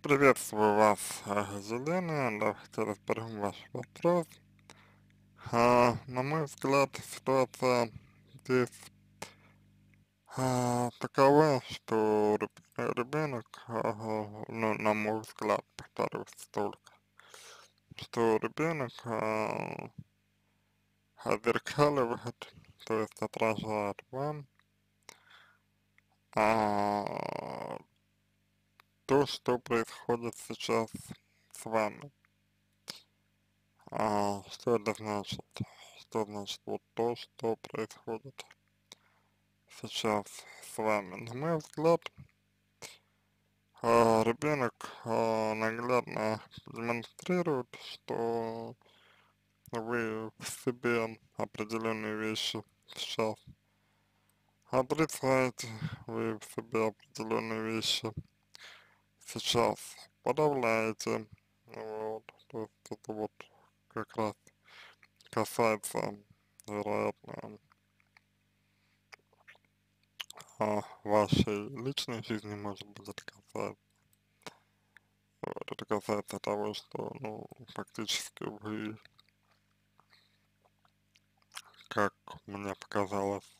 Приветствую вас, э, Зелена. Давайте разберем ваш вопрос. А, на мой взгляд, ситуация здесь а, такова, что ребенок, а, ну, на мой взгляд, повторюсь только, что ребенок а, озеркаливает, то есть отражает вам а, что происходит сейчас с вами. А, что это значит? Что значит вот то, что происходит сейчас с вами? На мой взгляд, а, ребенок а, наглядно демонстрирует, что вы в себе определенные вещи сейчас отрицаете, вы в себе определенные вещи сейчас подавляете, вот, то есть это вот как раз касается, вероятно, а, вашей личной жизни, может быть, это касается, вот, это касается того, что, ну, фактически вы, как мне показалось,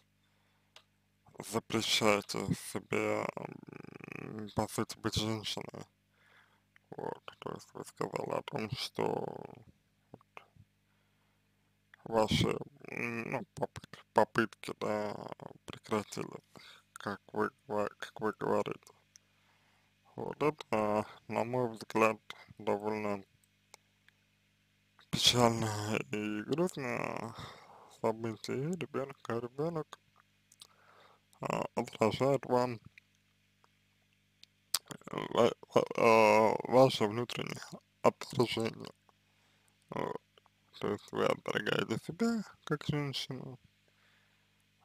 запрещаете себе, по сути, быть женщиной. Вот, то есть вы сказали о том, что ваши, ну, попытки, попытки, да, прекратились, как вы, как вы говорите. Вот это, на мой взгляд, довольно печальное и грустное событие, и ребенок, ребенок а, отражает вам ва ваше внутреннее отражение. Вот. То есть вы отторгаете себя как женщину,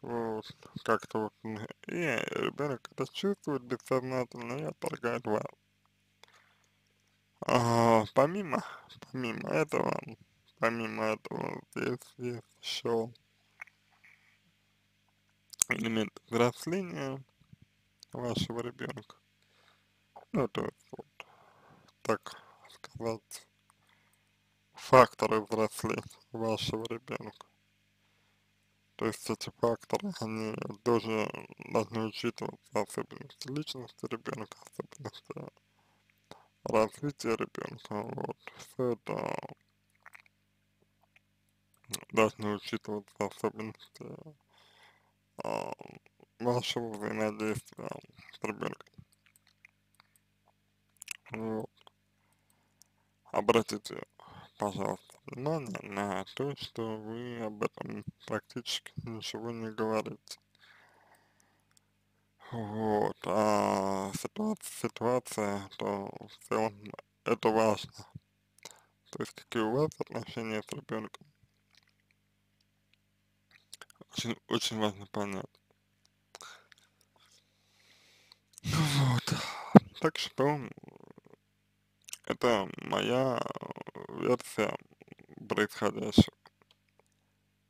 вот, как-то вот, и ребенок это чувствует бессознательно и отторгает вас. А, помимо, помимо этого, помимо этого, здесь есть еще элемент взросления вашего ребенка. Ну, то есть, вот, так сказать, факторы взросления вашего ребенка. То есть эти факторы, они тоже должны учитываться особенности личности ребенка, особенности развития ребенка. Вот. Все это должны учитываться особенности а, вашего взаимодействия с ребенком. Вот. Обратите, пожалуйста, внимание на то, что вы об этом практически ничего не говорите. Вот, а ситуация, ситуация, то в целом это важно. То есть какие у вас отношения с ребенком. Очень, очень важно понять. Вот. Так что это моя версия происходящего.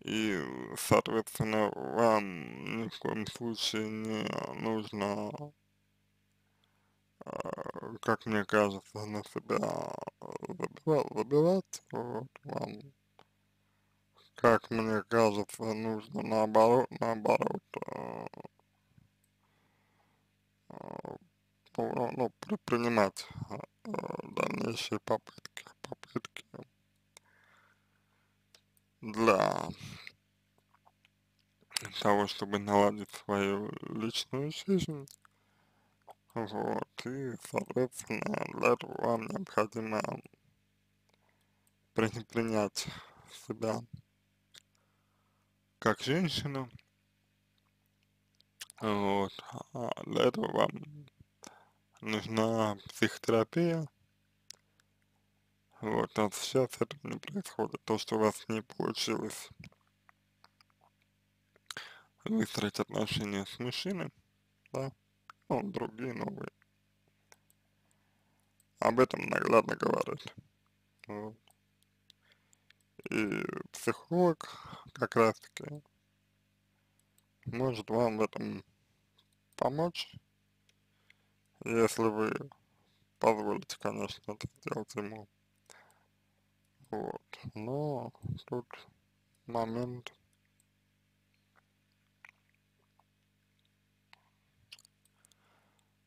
И, соответственно, вам ни в коем случае не нужно, э, как мне кажется, на себя забивать, вот, вам, как мне кажется, нужно наоборот, наоборот, э, э, ну, предпринимать э, дальнейшие попытки, попытки для того, чтобы наладить свою личную жизнь. Вот, и, соответственно, для этого вам необходимо принять себя как женщину. Вот, а для этого вам нужна психотерапия. Вот, а сейчас это не происходит, то, что у вас не получилось выстроить отношения с мужчиной, да, ну, другие новые. Об этом наглядно говорит. Вот. И психолог как раз таки может вам в этом помочь если вы позволите, конечно, это сделать ему. Вот, но тут момент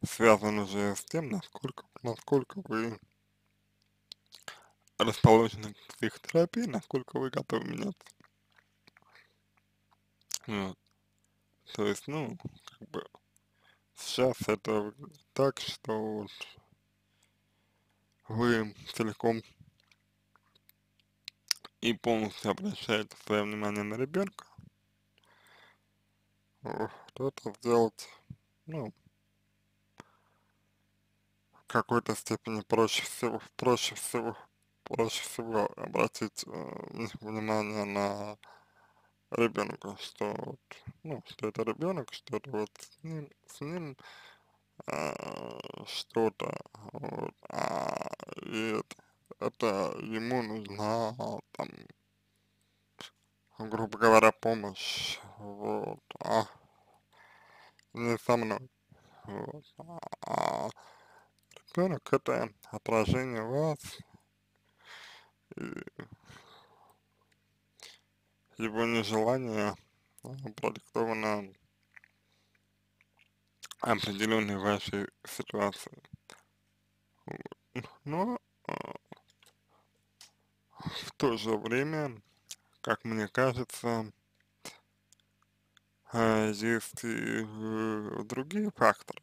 связан уже с тем, насколько, насколько вы расположены к психотерапии, насколько вы готовы меняться. Вот. То есть, ну, как бы, сейчас это так, что вот вы целиком и полностью обращаете свое внимание на ребенка, вот, это сделать, ну, в какой-то степени проще всего, проще всего, проще всего обратить э, внимание на ребенка, что вот, ну, что это ребенок, что это вот с ним, с ним а, что-то, вот, а, и это, это ему нужна там, грубо говоря, помощь, вот, а не со мной, вот, а ребенок это отражение вас, и его нежелание а, продиктовано определенной вашей ситуации. Но э, в то же время, как мне кажется, э, есть и э, другие факторы.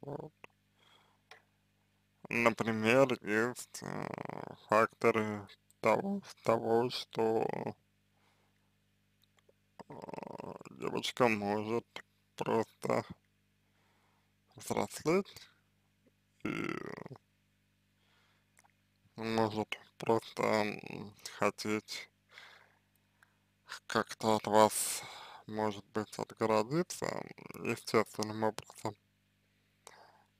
Вот. Например, есть э, факторы того, того, что девочка может просто взрослеть и может просто хотеть как-то от вас, может быть, отгородиться естественным образом.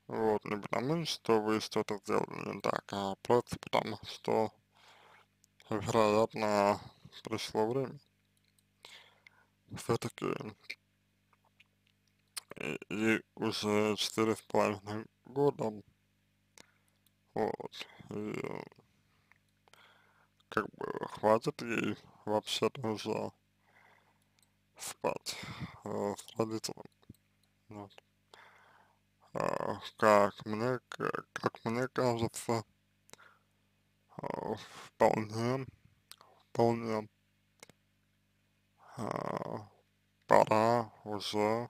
Вот, не потому, что вы что-то сделали не так, а просто потому, что, вероятно, пришло время. Все-таки ей уже четыре с половиной года, вот, и как бы хватит ей вообще-то уже спать э, с родителем, вот. А, как мне, как, мне кажется, а, вполне, вполне а, пора уже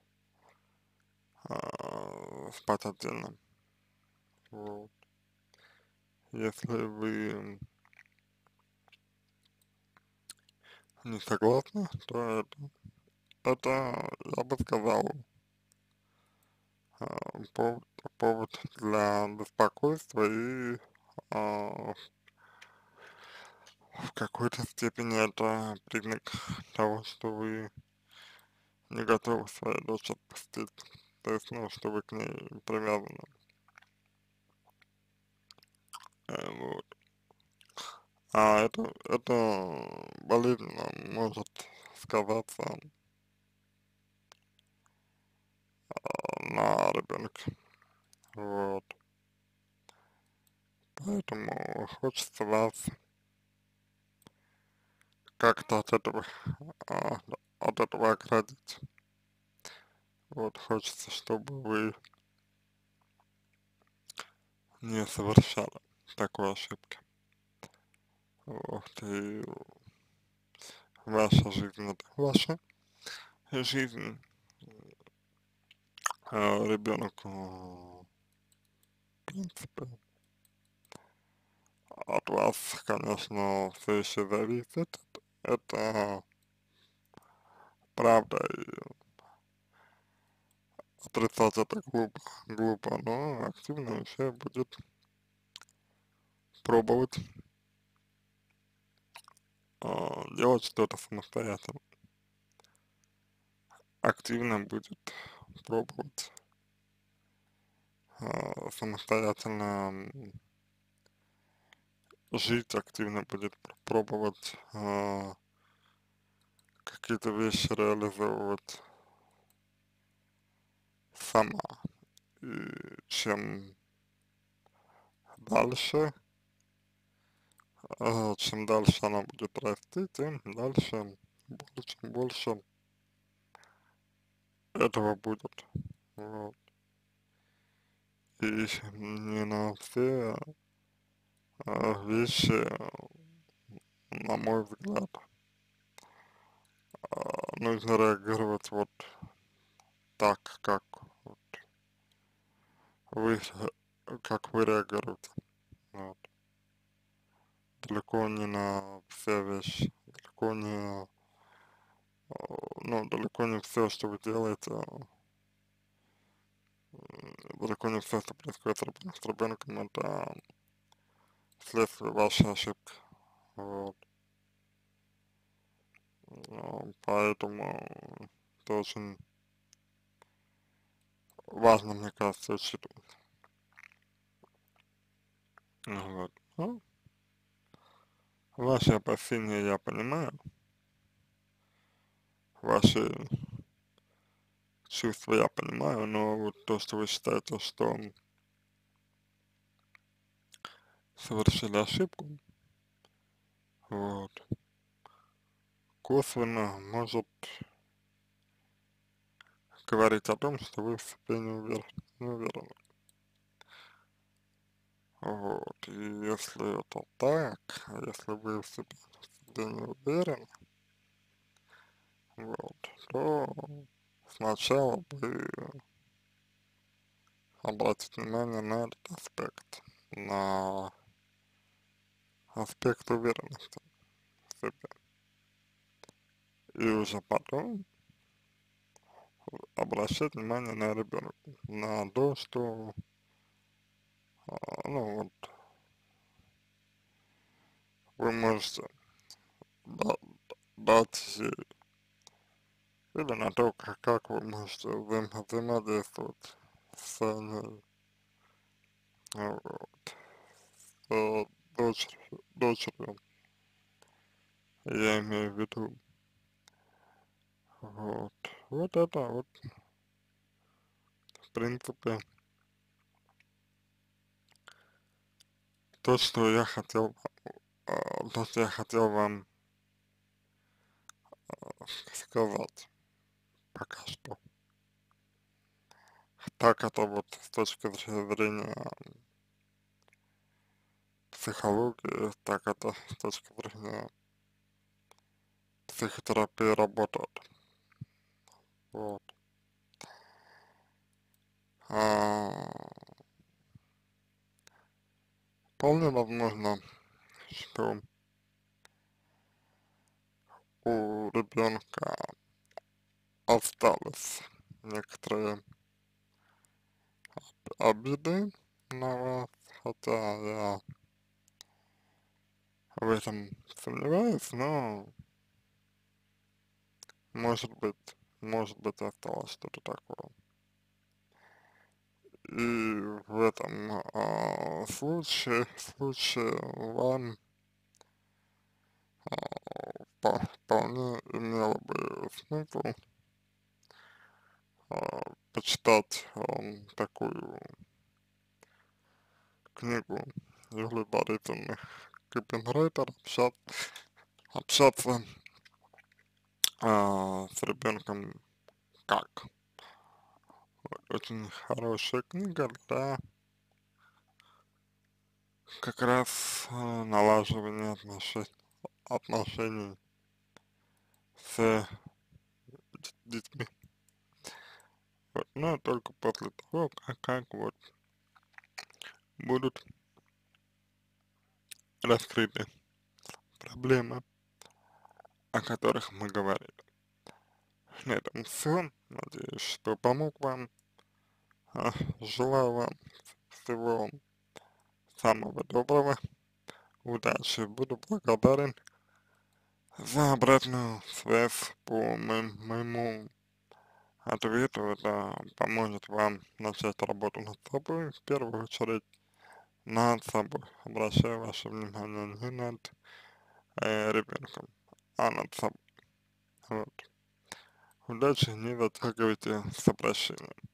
а, спать отдельно. Вот. Если вы не согласны, то это, это я бы сказал, а, повод, повод для беспокойства и а, в какой-то степени это признак того, что вы не готовы свою дочь отпустить то есть, ну, что вы к ней привязаны. Э, вот. А это, это болезненно может сказаться на ребенке. Вот. Поэтому хочется вас как-то от этого, а, от этого оградить. Вот хочется, чтобы вы не совершали такой ошибки. Вот, и ваша жизнь это ваша жизнь. А ребенок, в принципе, от вас, конечно, все еще зависит. Это правда, и отрицать это глупо, глупо, но активно вообще будет пробовать э, делать что-то самостоятельно. Активно будет пробовать э, самостоятельно жить, активно будет пробовать э, какие-то вещи реализовывать сама, и чем дальше, чем дальше она будет расти, тем дальше больше, больше этого будет, вот. И не на все э, вещи, на мой взгляд, э, нужно реагировать вот так, как вот вы, как вы реагируете, вот. Далеко не на все вещи, далеко не, ну, далеко не все, что вы делаете, далеко не все, что происходит с ребенком, это следствие вашей ошибки, вот. Ну, поэтому это очень важно, мне кажется, учитывать. Вот. Ну, ваши опасения я понимаю, ваши чувства я понимаю, но вот то, что вы считаете, что совершили ошибку, вот, косвенно может говорить о том, что вы в не уверены. Вот, и если это так, если вы в себе, не уверены, вот, то сначала бы обратить внимание на этот аспект, на аспект уверенности в себе. И уже потом обращать внимание на ребенка, на то, что, ну вот, вы можете да, дать или на то, как, как вы можете взаим взаимодействовать с ней, вот, с дочерью, дочерью, я имею в виду, вот. Вот это вот, в принципе, то, что я хотел, э, то, что я хотел вам э, сказать пока что. Так это вот с точки зрения психологии, так это с точки зрения психотерапии работает. Вот. А, вполне возможно, что у ребенка осталось некоторые обиды на вас, хотя я в этом сомневаюсь, но может быть может быть осталось что-то такое. И в этом а, случае, случае вам а, вполне имело бы смысл а, почитать а, такую книгу Юлии Борисовны Копенрейтер, общаться, общаться а, с ребенком как. Очень хорошая книга для как раз э, налаживания отношений, отношений с детьми. Вот, но только после того, как, как вот будут раскрыты проблемы о которых мы говорили. На этом все. Надеюсь, что помог вам. Желаю вам всего самого доброго. Удачи. Буду благодарен за обратную связь по моему ответу. Это поможет вам начать работу над собой. В первую очередь над собой. Обращаю ваше внимание не над э, ребенком а над собой. Вот. Удачи, не затягивайте с обращением.